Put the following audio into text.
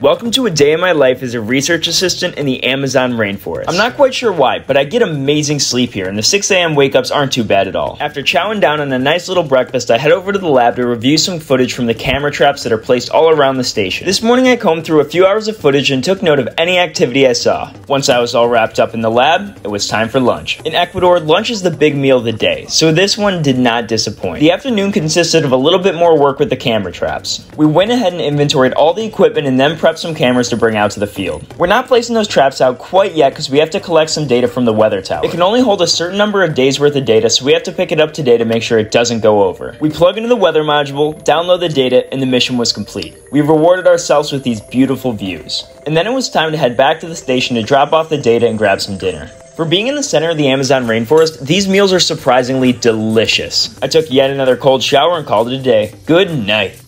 Welcome to a day in my life as a research assistant in the Amazon rainforest. I'm not quite sure why, but I get amazing sleep here, and the 6 a.m. wake ups aren't too bad at all. After chowing down on a nice little breakfast, I head over to the lab to review some footage from the camera traps that are placed all around the station. This morning, I combed through a few hours of footage and took note of any activity I saw. Once I was all wrapped up in the lab, it was time for lunch. In Ecuador, lunch is the big meal of the day, so this one did not disappoint. The afternoon consisted of a little bit more work with the camera traps. We went ahead and inventoried all the equipment and then prepped some cameras to bring out to the field. We're not placing those traps out quite yet because we have to collect some data from the weather tower. It can only hold a certain number of days worth of data, so we have to pick it up today to make sure it doesn't go over. We plug into the weather module, download the data, and the mission was complete. We rewarded ourselves with these beautiful views. And then it was time to head back to the station to drop off the data and grab some dinner. For being in the center of the Amazon rainforest, these meals are surprisingly delicious. I took yet another cold shower and called it a day. Good night.